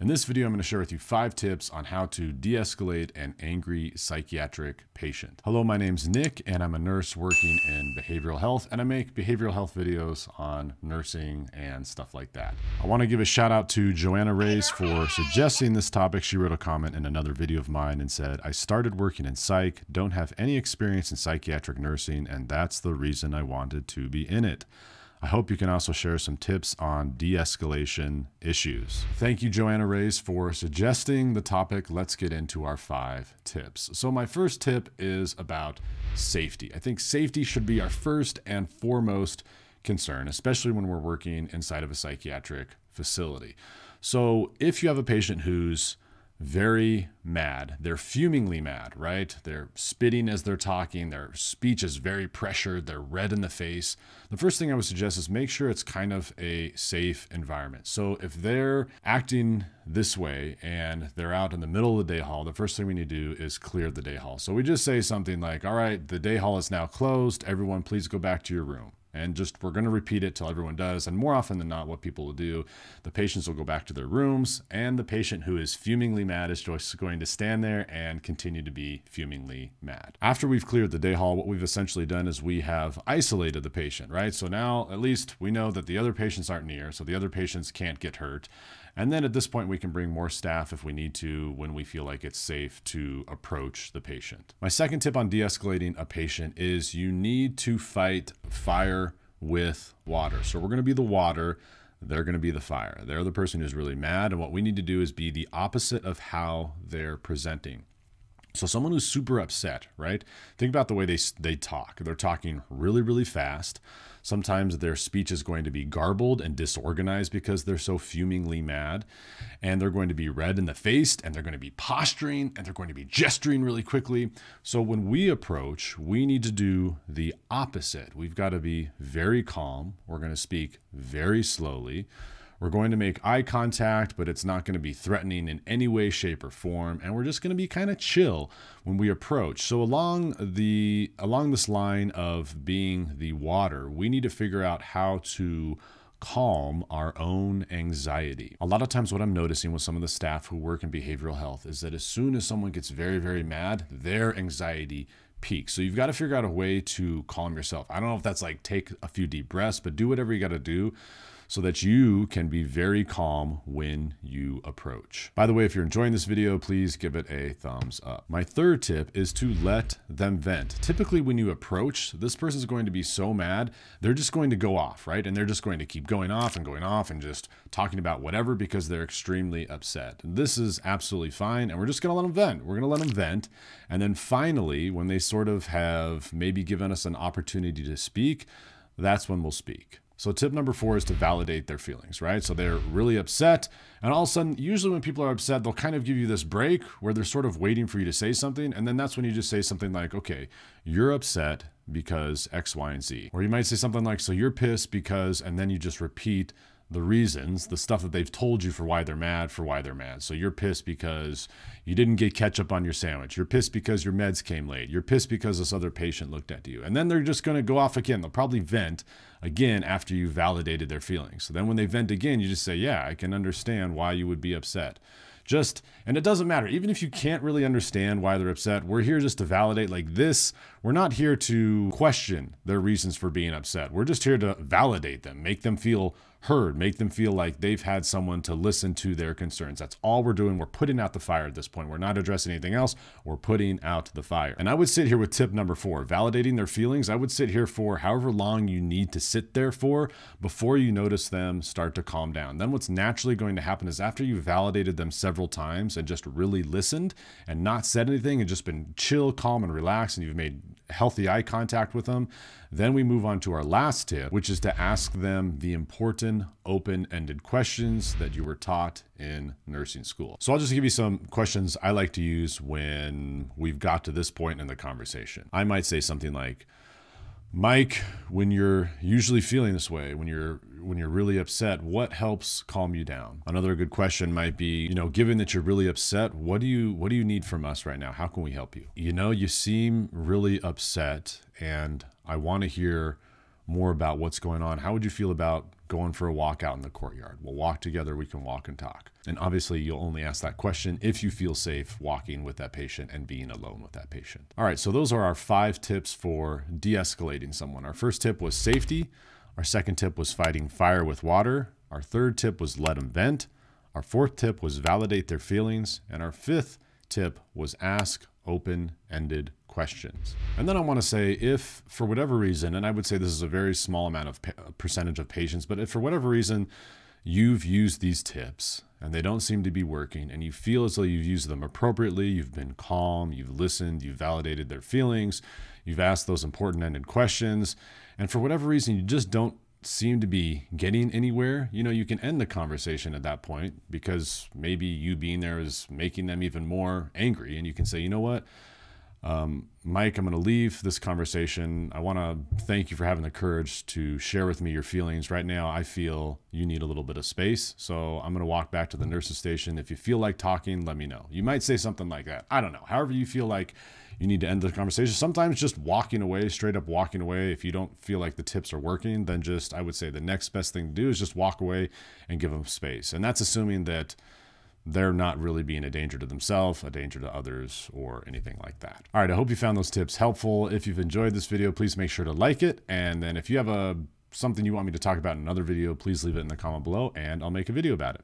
In this video, I'm going to share with you five tips on how to de-escalate an angry psychiatric patient. Hello, my name's Nick, and I'm a nurse working in behavioral health, and I make behavioral health videos on nursing and stuff like that. I want to give a shout out to Joanna Reyes for suggesting this topic. She wrote a comment in another video of mine and said, I started working in psych, don't have any experience in psychiatric nursing, and that's the reason I wanted to be in it. I hope you can also share some tips on de escalation issues. Thank you, Joanna Reyes, for suggesting the topic. Let's get into our five tips. So, my first tip is about safety. I think safety should be our first and foremost concern, especially when we're working inside of a psychiatric facility. So, if you have a patient who's very mad. They're fumingly mad, right? They're spitting as they're talking. Their speech is very pressured. They're red in the face. The first thing I would suggest is make sure it's kind of a safe environment. So if they're acting this way and they're out in the middle of the day hall, the first thing we need to do is clear the day hall. So we just say something like, all right, the day hall is now closed. Everyone, please go back to your room and just we're going to repeat it till everyone does. And more often than not what people will do the patients will go back to their rooms and the patient who is fumingly mad is just going to stand there and continue to be fumingly mad. After we've cleared the day hall what we've essentially done is we have isolated the patient right? So now at least we know that the other patients aren't near so the other patients can't get hurt. And then at this point, we can bring more staff if we need to when we feel like it's safe to approach the patient. My second tip on de escalating a patient is you need to fight fire with water. So we're going to be the water. They're going to be the fire. They're the person who's really mad. And what we need to do is be the opposite of how they're presenting. So someone who's super upset, right? Think about the way they they talk. They're talking really really fast. Sometimes their speech is going to be garbled and disorganized because they're so fumingly mad. And they're going to be red in the face and they're going to be posturing and they're going to be gesturing really quickly. So when we approach, we need to do the opposite. We've got to be very calm. We're going to speak very slowly. We're going to make eye contact, but it's not going to be threatening in any way, shape, or form. And we're just going to be kind of chill when we approach. So along the along this line of being the water, we need to figure out how to calm our own anxiety. A lot of times, what I'm noticing with some of the staff who work in behavioral health is that as soon as someone gets very, very mad, their anxiety peaks. So you've got to figure out a way to calm yourself. I don't know if that's like take a few deep breaths, but do whatever you got to do so that you can be very calm when you approach. By the way, if you're enjoying this video, please give it a thumbs up. My third tip is to let them vent. Typically when you approach, this person is going to be so mad, they're just going to go off, right? And they're just going to keep going off and going off and just talking about whatever because they're extremely upset. And this is absolutely fine. And we're just going to let them vent. We're going to let them vent. And then finally, when they sort of have maybe given us an opportunity to speak, that's when we'll speak. So tip number four is to validate their feelings, right? So they're really upset. And all of a sudden, usually when people are upset, they'll kind of give you this break where they're sort of waiting for you to say something. And then that's when you just say something like, okay, you're upset because X, Y, and Z. Or you might say something like, so you're pissed because, and then you just repeat the reasons, the stuff that they've told you for why they're mad, for why they're mad. So you're pissed because you didn't get ketchup on your sandwich. You're pissed because your meds came late. You're pissed because this other patient looked at you. And then they're just going to go off again. They'll probably vent again after you validated their feelings. So then when they vent again, you just say, Yeah, I can understand why you would be upset just and it doesn't matter even if you can't really understand why they're upset we're here just to validate like this we're not here to question their reasons for being upset we're just here to validate them make them feel heard, make them feel like they've had someone to listen to their concerns. That's all we're doing. We're putting out the fire at this point. We're not addressing anything else. We're putting out the fire. And I would sit here with tip number four, validating their feelings. I would sit here for however long you need to sit there for before you notice them start to calm down. Then what's naturally going to happen is after you've validated them several times and just really listened and not said anything and just been chill, calm, and relaxed, and you've made healthy eye contact with them, then we move on to our last tip, which is to ask them the important open-ended questions that you were taught in nursing school. So I'll just give you some questions I like to use when we've got to this point in the conversation. I might say something like, Mike, when you're usually feeling this way, when you're when you're really upset, what helps calm you down? Another good question might be, you know, given that you're really upset, what do you what do you need from us right now? How can we help you? You know, you seem really upset and I want to hear more about what's going on. How would you feel about going for a walk out in the courtyard? We'll walk together, we can walk and talk. And obviously, you'll only ask that question if you feel safe walking with that patient and being alone with that patient. All right, so those are our five tips for de escalating someone. Our first tip was safety, our second tip was fighting fire with water, our third tip was let them vent, our fourth tip was validate their feelings, and our fifth tip was ask open ended questions. And then I want to say if for whatever reason, and I would say this is a very small amount of uh, percentage of patients, but if for whatever reason you've used these tips and they don't seem to be working and you feel as though you've used them appropriately, you've been calm, you've listened, you've validated their feelings, you've asked those important ended questions, and for whatever reason you just don't seem to be getting anywhere, you know, you can end the conversation at that point because maybe you being there is making them even more angry. And you can say, you know what? Um, Mike, I'm going to leave this conversation. I want to thank you for having the courage to share with me your feelings. Right now, I feel you need a little bit of space. So I'm going to walk back to the nurse's station. If you feel like talking, let me know. You might say something like that. I don't know. However, you feel like you need to end the conversation. Sometimes just walking away, straight up walking away, if you don't feel like the tips are working, then just, I would say the next best thing to do is just walk away and give them space. And that's assuming that they're not really being a danger to themselves, a danger to others, or anything like that. All right, I hope you found those tips helpful. If you've enjoyed this video, please make sure to like it. And then if you have a something you want me to talk about in another video, please leave it in the comment below and I'll make a video about it.